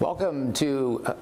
Welcome to uh,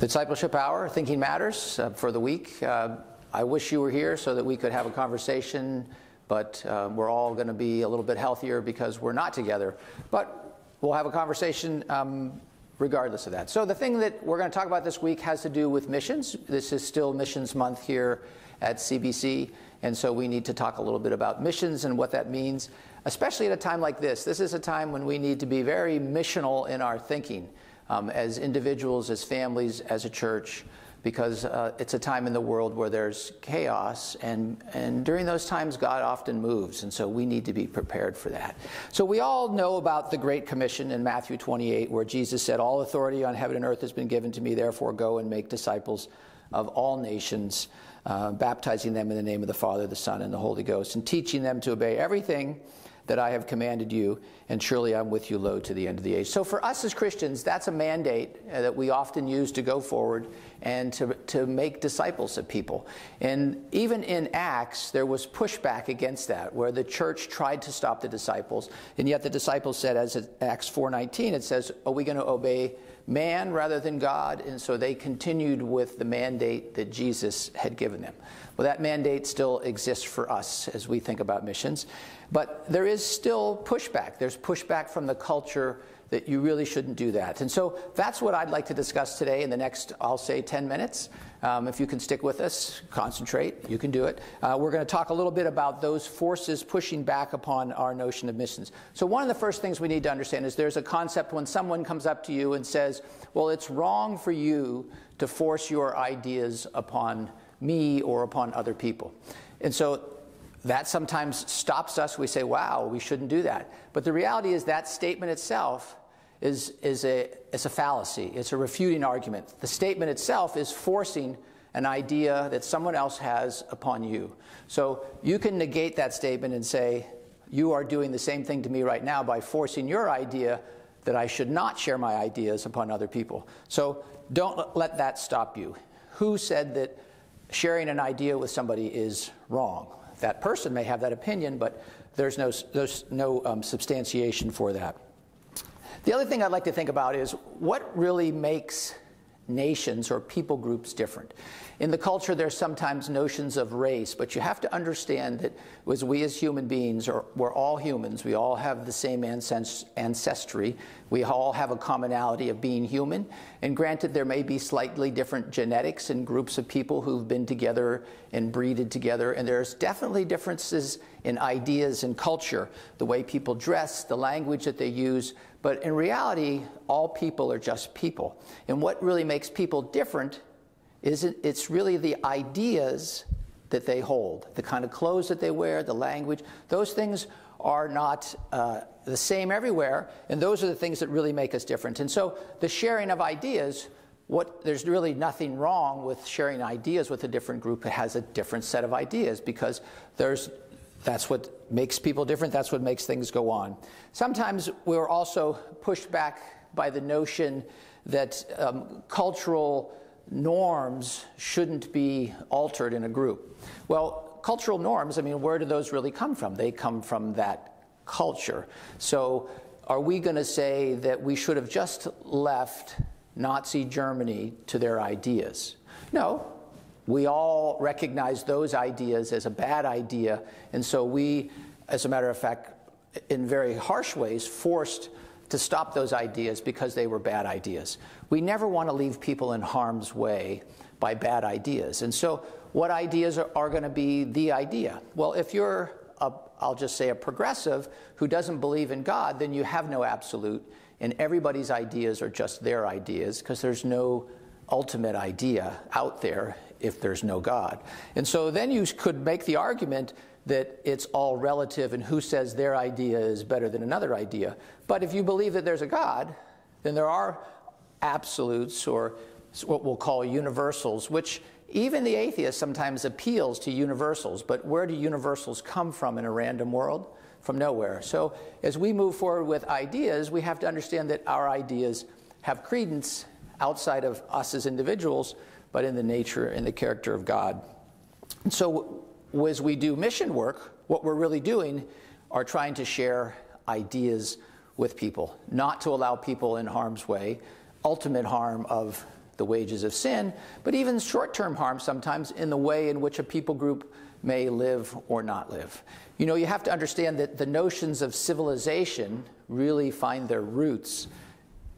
the Discipleship Hour, Thinking Matters, uh, for the week. Uh, I wish you were here so that we could have a conversation, but uh, we're all going to be a little bit healthier because we're not together. But we'll have a conversation um, regardless of that. So, the thing that we're going to talk about this week has to do with missions. This is still Missions Month here at CBC, and so we need to talk a little bit about missions and what that means, especially at a time like this. This is a time when we need to be very missional in our thinking um, as individuals, as families, as a church, because uh, it's a time in the world where there's chaos, and, and during those times, God often moves, and so we need to be prepared for that. So, we all know about the Great Commission in Matthew 28, where Jesus said, All authority on heaven and earth has been given to me, therefore go and make disciples of all nations, uh, baptizing them in the name of the Father, the Son, and the Holy Ghost, and teaching them to obey everything that I have commanded you, and surely I'm with you, lo, to the end of the age. So for us as Christians, that's a mandate uh, that we often use to go forward and to, to make disciples of people. And even in Acts, there was pushback against that, where the church tried to stop the disciples, and yet the disciples said, as Acts 4.19, it says, are we going to obey man rather than God? And so they continued with the mandate that Jesus had given them. Well, that mandate still exists for us as we think about missions. But there is still pushback. There's pushback from the culture that you really shouldn't do that. And so that's what I'd like to discuss today in the next, I'll say, 10 minutes. Um, if you can stick with us, concentrate, you can do it. Uh, we're going to talk a little bit about those forces pushing back upon our notion of missions. So, one of the first things we need to understand is there's a concept when someone comes up to you and says, Well, it's wrong for you to force your ideas upon me or upon other people. And so that sometimes stops us. We say, wow, we shouldn't do that. But the reality is that statement itself is, is, a, is a fallacy. It's a refuting argument. The statement itself is forcing an idea that someone else has upon you. So you can negate that statement and say, you are doing the same thing to me right now by forcing your idea that I should not share my ideas upon other people. So don't let that stop you. Who said that sharing an idea with somebody is wrong? That person may have that opinion, but there's no, there's no um, substantiation for that. The other thing I'd like to think about is what really makes nations or people groups different. In the culture, there's sometimes notions of race, but you have to understand that as we as human beings, are, we're all humans, we all have the same ancestry, we all have a commonality of being human. And granted, there may be slightly different genetics in groups of people who've been together and breeded together, and there's definitely differences in ideas and culture, the way people dress, the language that they use, but in reality, all people are just people. And what really makes people different is it, it's really the ideas that they hold, the kind of clothes that they wear, the language. Those things are not uh, the same everywhere, and those are the things that really make us different. And so the sharing of ideas, what, there's really nothing wrong with sharing ideas with a different group that has a different set of ideas because there's that's what makes people different. That's what makes things go on. Sometimes we're also pushed back by the notion that um, cultural norms shouldn't be altered in a group. Well, cultural norms, I mean, where do those really come from? They come from that culture. So, are we going to say that we should have just left Nazi Germany to their ideas? No, we all recognize those ideas as a bad idea, and so we, as a matter of fact, in very harsh ways, forced to stop those ideas because they were bad ideas. We never want to leave people in harm's way by bad ideas. And so, what ideas are, are going to be the idea? Well, if you're, I'll just say, a progressive who doesn't believe in God, then you have no absolute, and everybody's ideas are just their ideas because there's no ultimate idea out there if there's no God. And so then you could make the argument that it's all relative and who says their idea is better than another idea. But if you believe that there's a God, then there are absolutes or what we'll call universals, which even the atheist sometimes appeals to universals. But where do universals come from in a random world? From nowhere. So as we move forward with ideas, we have to understand that our ideas have credence outside of us as individuals, but in the nature and the character of God. And so as we do mission work, what we're really doing are trying to share ideas with people, not to allow people in harm's way, ultimate harm of the wages of sin, but even short term harm sometimes in the way in which a people group may live or not live. You know, you have to understand that the notions of civilization really find their roots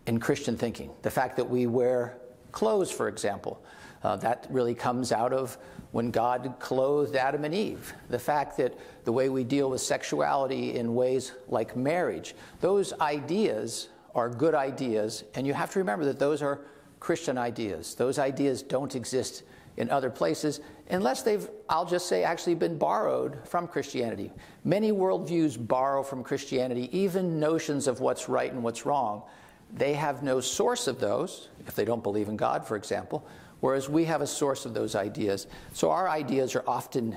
in Christian thinking. The fact that we wear clothes, for example, uh, that really comes out of when God clothed Adam and Eve. The fact that the way we deal with sexuality in ways like marriage, those ideas are good ideas, and you have to remember that those are Christian ideas. Those ideas don't exist in other places unless they've, I'll just say, actually been borrowed from Christianity. Many worldviews borrow from Christianity, even notions of what's right and what's wrong. They have no source of those, if they don't believe in God, for example, whereas we have a source of those ideas. So our ideas are often,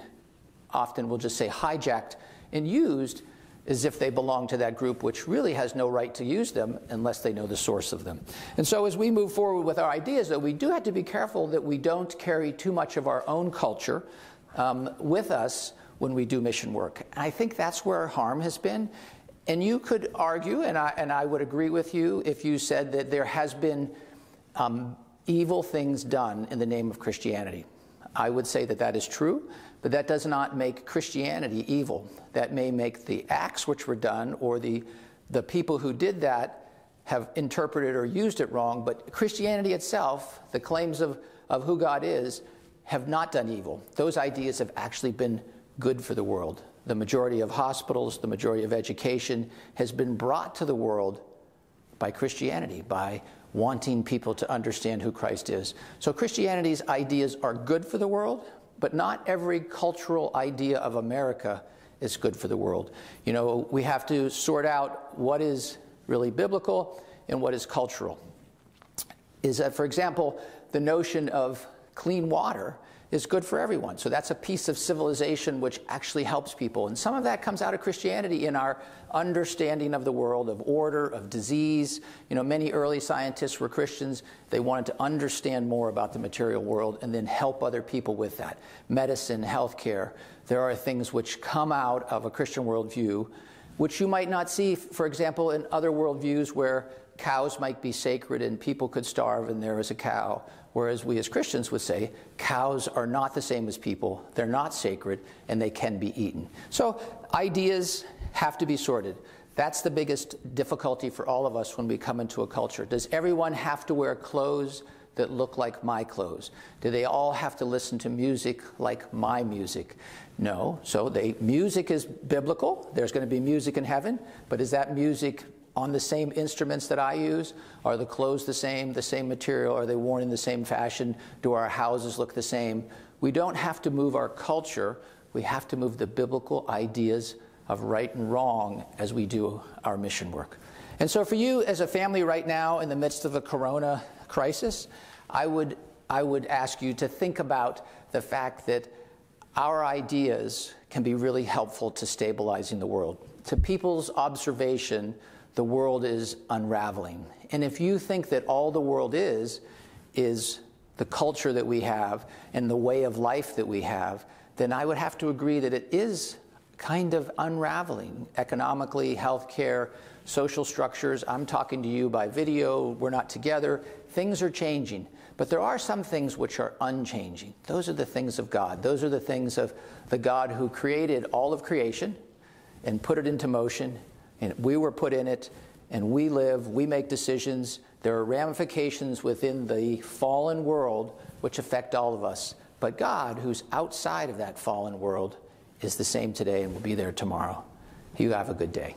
often we'll just say, hijacked and used as if they belong to that group, which really has no right to use them unless they know the source of them. And so, as we move forward with our ideas, though, we do have to be careful that we don't carry too much of our own culture um, with us when we do mission work. And I think that's where harm has been. And you could argue, and I, and I would agree with you if you said that there has been um, evil things done in the name of Christianity. I would say that that is true. But that does not make Christianity evil. That may make the acts which were done or the, the people who did that have interpreted or used it wrong. But Christianity itself, the claims of, of who God is, have not done evil. Those ideas have actually been good for the world. The majority of hospitals, the majority of education has been brought to the world by Christianity, by wanting people to understand who Christ is. So Christianity's ideas are good for the world, but not every cultural idea of America is good for the world. You know, we have to sort out what is really biblical and what is cultural. Is that, for example, the notion of clean water is good for everyone. So that's a piece of civilization which actually helps people. And some of that comes out of Christianity in our understanding of the world, of order, of disease. You know, many early scientists were Christians. They wanted to understand more about the material world and then help other people with that. Medicine, healthcare. There are things which come out of a Christian worldview, which you might not see, for example, in other worldviews where cows might be sacred and people could starve and there is a cow Whereas we as Christians would say cows are not the same as people, they're not sacred, and they can be eaten. So ideas have to be sorted. That's the biggest difficulty for all of us when we come into a culture. Does everyone have to wear clothes that look like my clothes? Do they all have to listen to music like my music? No. So they, music is biblical. There's going to be music in heaven, but is that music on the same instruments that I use? Are the clothes the same, the same material? Are they worn in the same fashion? Do our houses look the same? We don't have to move our culture, we have to move the biblical ideas of right and wrong as we do our mission work. And so, for you as a family right now, in the midst of a corona crisis, I would, I would ask you to think about the fact that our ideas can be really helpful to stabilizing the world. To people's observation, the world is unraveling. And if you think that all the world is, is the culture that we have and the way of life that we have, then I would have to agree that it is kind of unraveling economically, healthcare, social structures. I'm talking to you by video, we're not together. Things are changing. But there are some things which are unchanging. Those are the things of God. Those are the things of the God who created all of creation and put it into motion and we were put in it, and we live, we make decisions. There are ramifications within the fallen world which affect all of us. But God, who's outside of that fallen world, is the same today and will be there tomorrow. You have a good day.